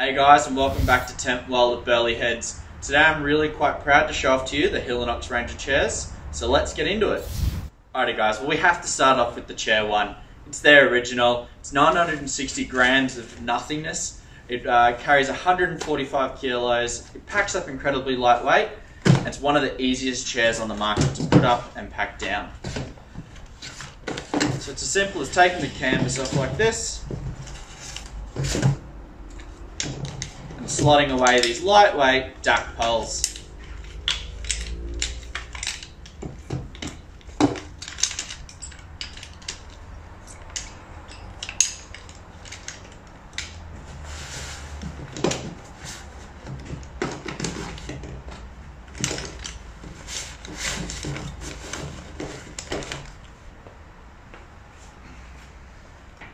Hey guys and welcome back to Tentworld at Burleigh Heads. Today I'm really quite proud to show off to you the Helinox range of chairs, so let's get into it. Alrighty guys, well we have to start off with the chair one. It's their original, it's 960 grams of nothingness, it uh, carries 145 kilos, it packs up incredibly lightweight, it's one of the easiest chairs on the market to put up and pack down. So it's as simple as taking the canvas off like this, slotting away these lightweight DAC poles.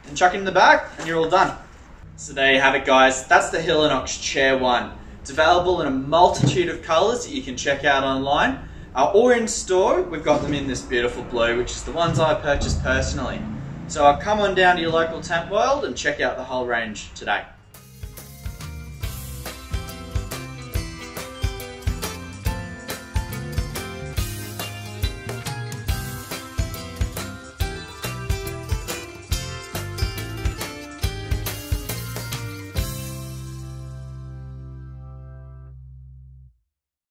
and chuck it in the bag and you're all done. So there you have it guys, that's the Helinox Chair 1. It's available in a multitude of colours that you can check out online uh, or in store. We've got them in this beautiful blue which is the ones I purchased personally. So uh, come on down to your local Tentworld and check out the whole range today.